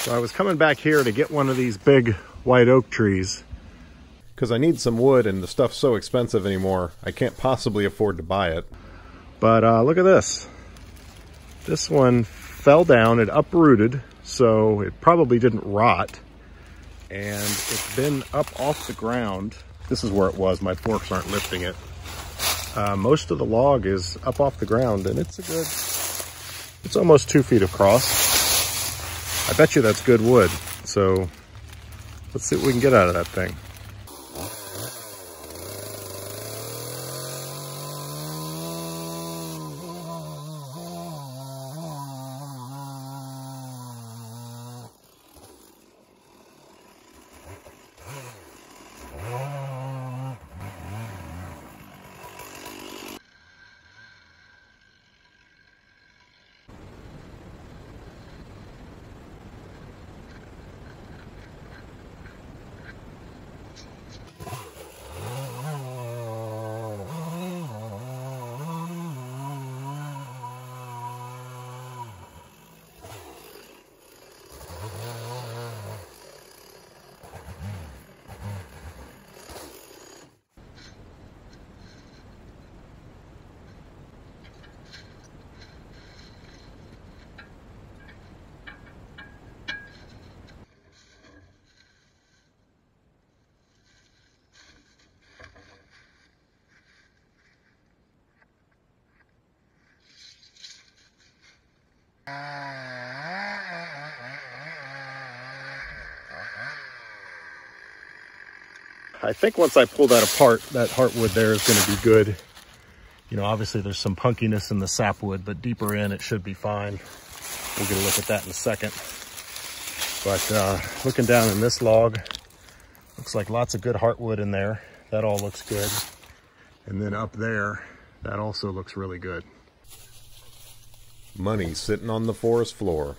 So I was coming back here to get one of these big white oak trees because I need some wood and the stuff's so expensive anymore. I can't possibly afford to buy it. But uh, look at this. This one fell down, it uprooted, so it probably didn't rot. And it's been up off the ground. This is where it was, my forks aren't lifting it. Uh, most of the log is up off the ground and it's a good, it's almost two feet across. I bet you that's good wood. So let's see what we can get out of that thing. I think once I pull that apart, that heartwood there is going to be good. You know, obviously there's some punkiness in the sapwood, but deeper in it should be fine. We'll get a look at that in a second. But uh, looking down in this log, looks like lots of good heartwood in there. That all looks good. And then up there, that also looks really good. Money sitting on the forest floor.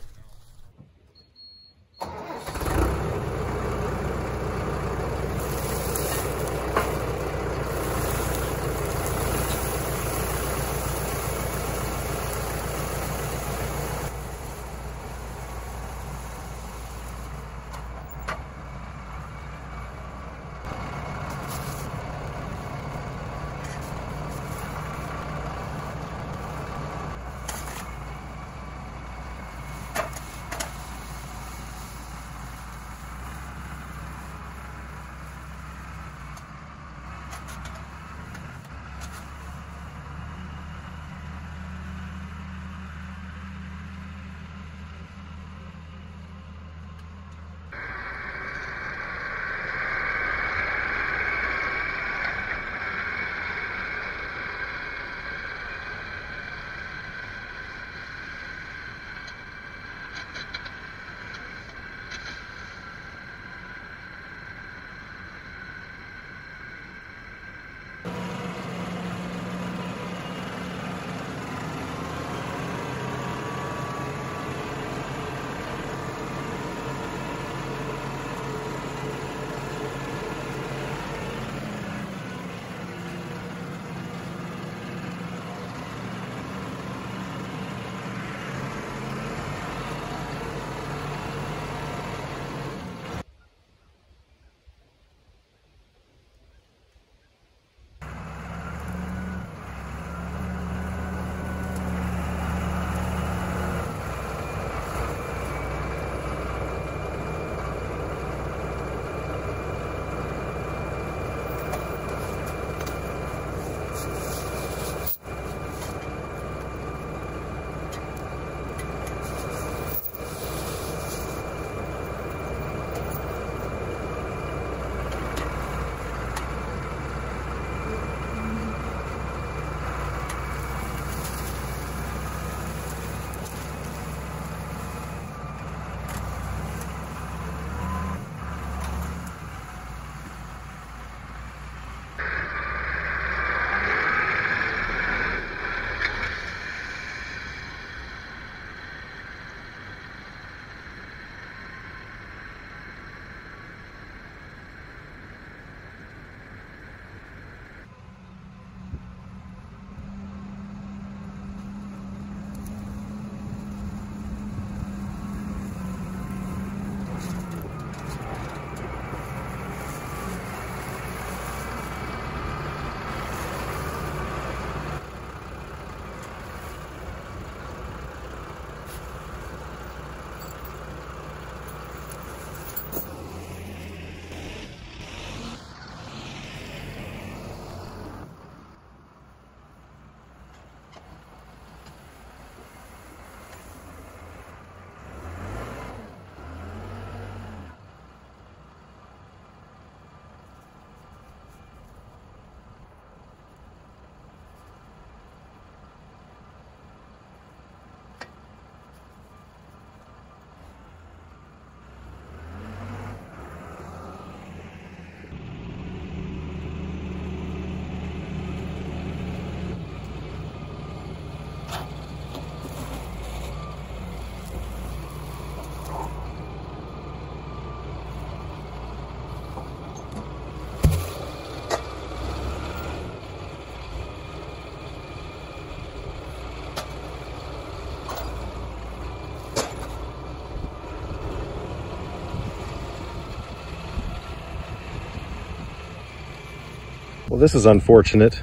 Well, this is unfortunate.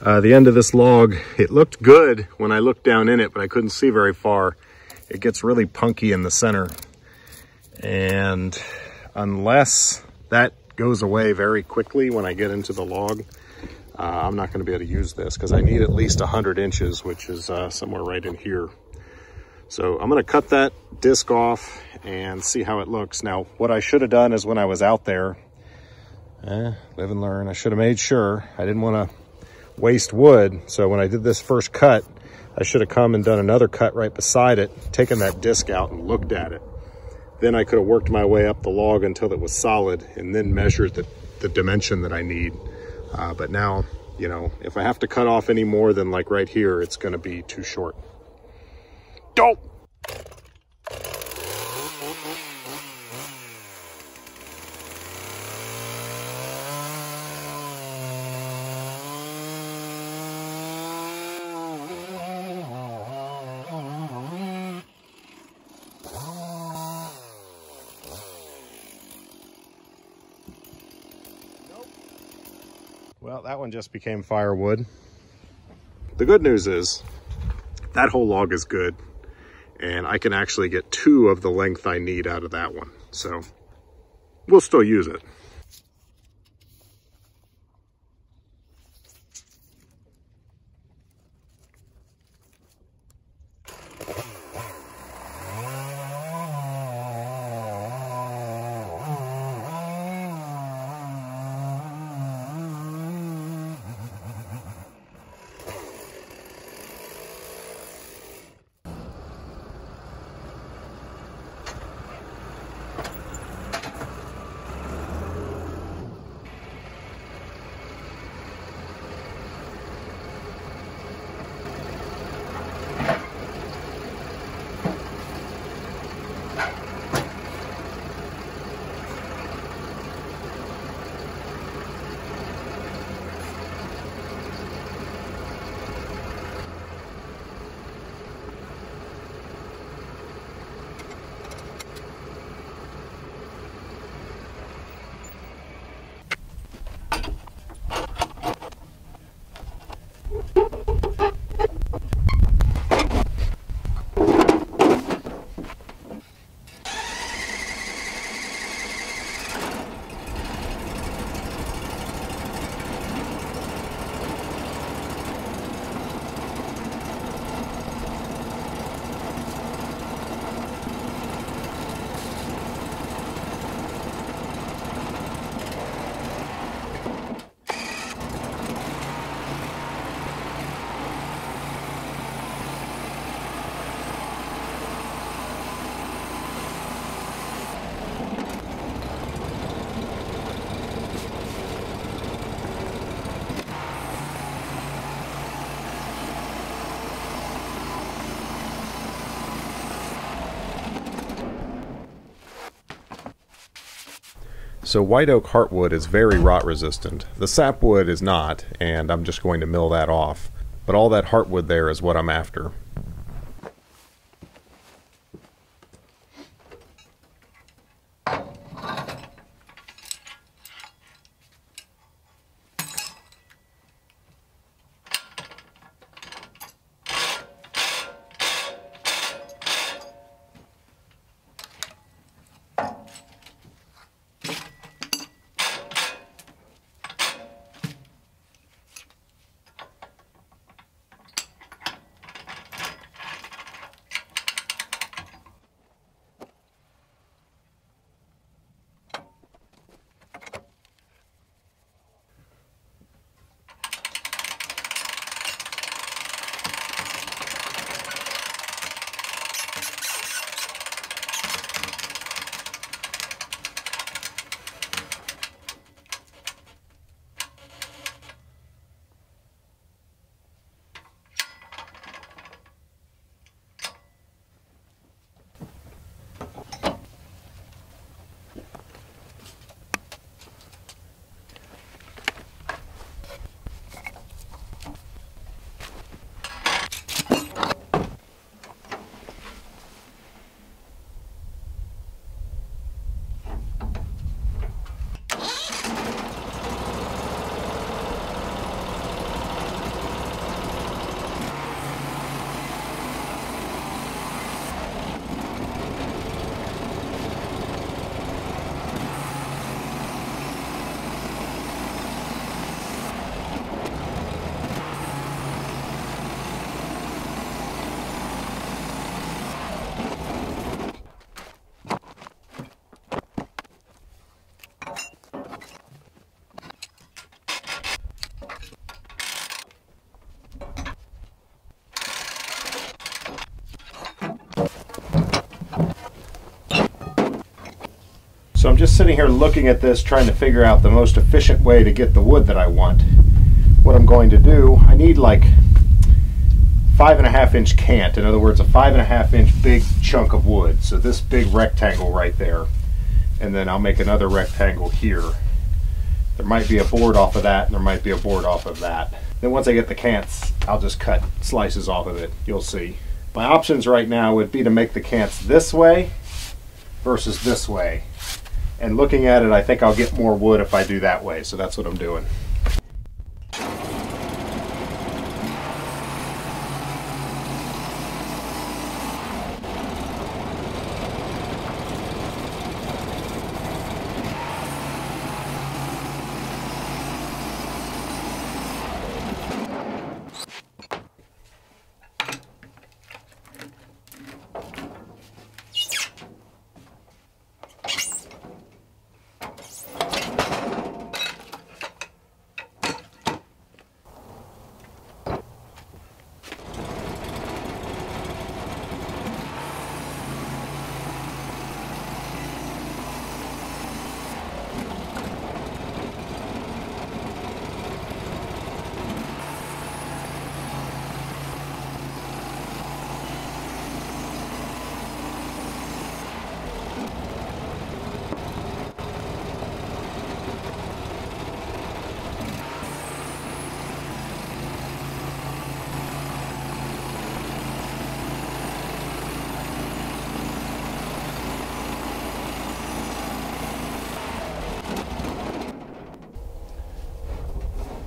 Uh, the end of this log, it looked good when I looked down in it, but I couldn't see very far. It gets really punky in the center. And unless that goes away very quickly when I get into the log, uh, I'm not going to be able to use this because I need at least 100 inches, which is uh, somewhere right in here. So I'm going to cut that disc off and see how it looks. Now, what I should have done is when I was out there, eh, live and learn, I should have made sure I didn't want to waste wood. So when I did this first cut, I should have come and done another cut right beside it, taken that disc out and looked at it. Then I could have worked my way up the log until it was solid and then measured the, the dimension that I need. Uh, but now, you know, if I have to cut off any more than like right here, it's going to be too short. Don't! Well, that one just became firewood. The good news is that whole log is good and I can actually get two of the length I need out of that one. So we'll still use it. So white oak heartwood is very rot resistant. The sapwood is not, and I'm just going to mill that off. But all that heartwood there is what I'm after. So I'm just sitting here looking at this, trying to figure out the most efficient way to get the wood that I want. What I'm going to do, I need like five and a half inch cant. In other words, a five and a half inch big chunk of wood. So this big rectangle right there. And then I'll make another rectangle here. There might be a board off of that, and there might be a board off of that. Then once I get the cants, I'll just cut slices off of it. You'll see. My options right now would be to make the cants this way versus this way. And looking at it, I think I'll get more wood if I do that way. So that's what I'm doing.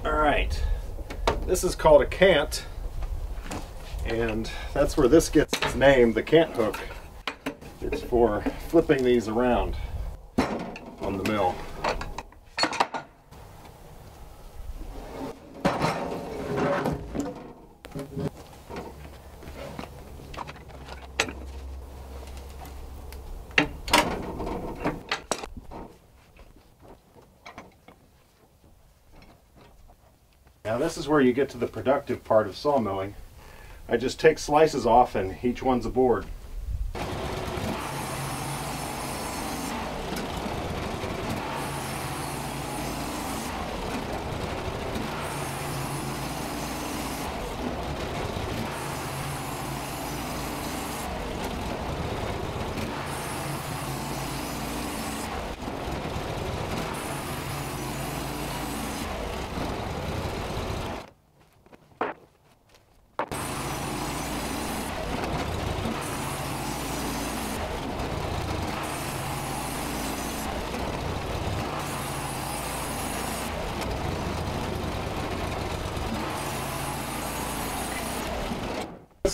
All right, this is called a cant, and that's where this gets its name, the cant hook. It's for flipping these around on the mill. Now this is where you get to the productive part of sawmilling. I just take slices off and each one's a board.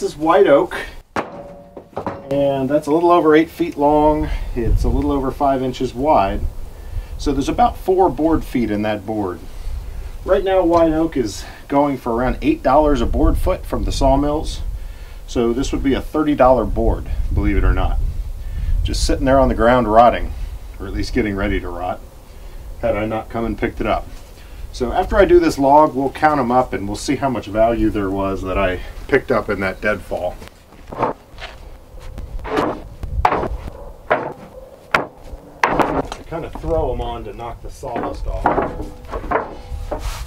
Is white oak, and that's a little over eight feet long. It's a little over five inches wide. So there's about four board feet in that board. Right now, white oak is going for around $8 a board foot from the sawmills. So this would be a $30 board, believe it or not. Just sitting there on the ground rotting, or at least getting ready to rot, had I not come and picked it up. So after I do this log, we'll count them up and we'll see how much value there was that I picked up in that deadfall. I kind of throw them on to knock the sawdust off.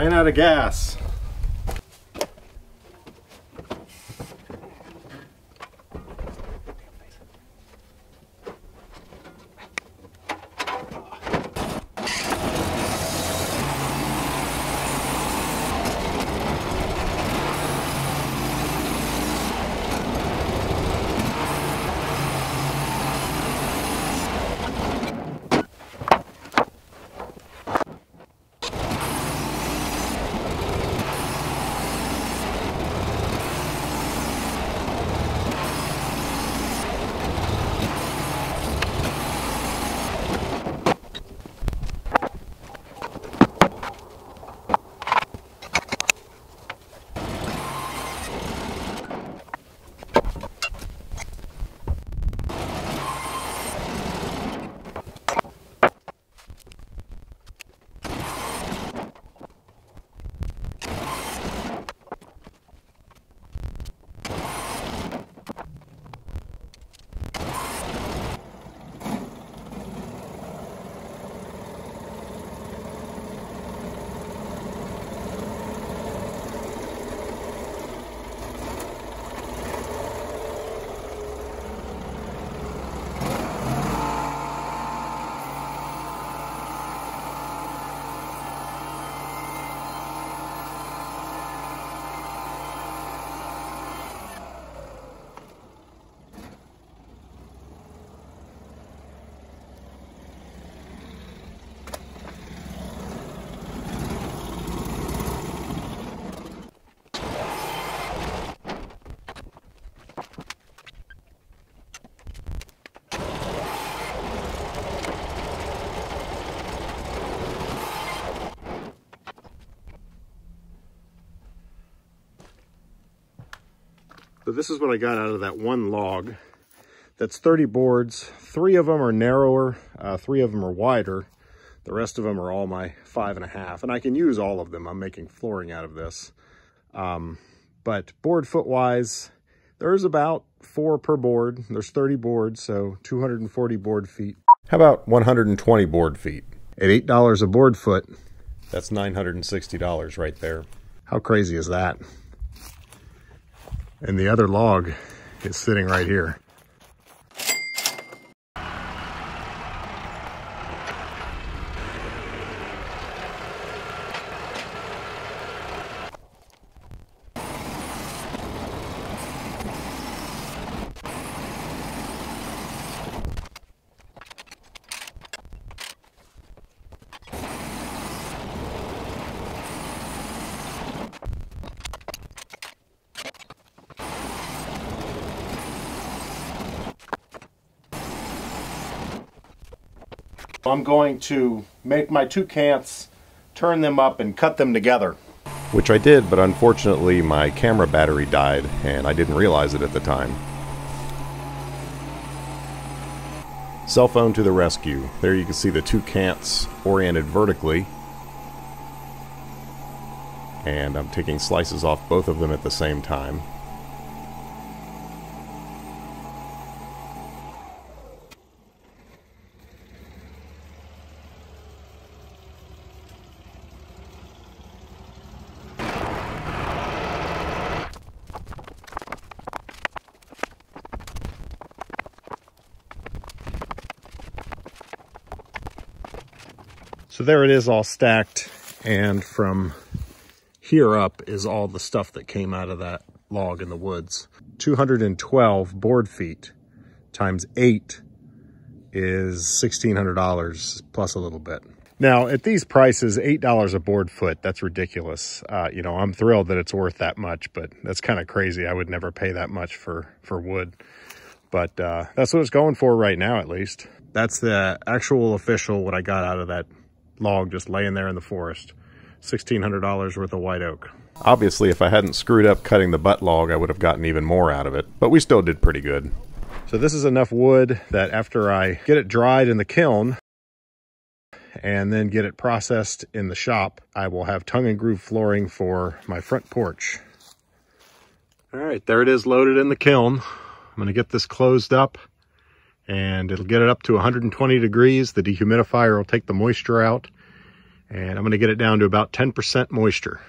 Ran out of gas. This is what I got out of that one log. That's 30 boards. Three of them are narrower, uh, three of them are wider. The rest of them are all my five and a half, and I can use all of them. I'm making flooring out of this. Um, but board foot wise, there's about four per board. There's 30 boards, so 240 board feet. How about 120 board feet? At $8 a board foot, That's $960 right there. how crazy is that? And the other log is sitting right here. I'm going to make my two cants, turn them up, and cut them together. Which I did, but unfortunately my camera battery died, and I didn't realize it at the time. Cell phone to the rescue. There you can see the two cants oriented vertically. And I'm taking slices off both of them at the same time. So there it is all stacked and from here up is all the stuff that came out of that log in the woods. 212 board feet times eight is $1,600 plus a little bit. Now at these prices, $8 a board foot, that's ridiculous. Uh, you know, I'm thrilled that it's worth that much, but that's kind of crazy. I would never pay that much for, for wood. But uh, that's what it's going for right now, at least. That's the actual official, what I got out of that log just laying there in the forest. $1,600 worth of white oak. Obviously, if I hadn't screwed up cutting the butt log, I would have gotten even more out of it. But we still did pretty good. So this is enough wood that after I get it dried in the kiln and then get it processed in the shop, I will have tongue and groove flooring for my front porch. All right, there it is loaded in the kiln. I'm gonna get this closed up and it'll get it up to 120 degrees. The dehumidifier will take the moisture out and I'm gonna get it down to about 10% moisture.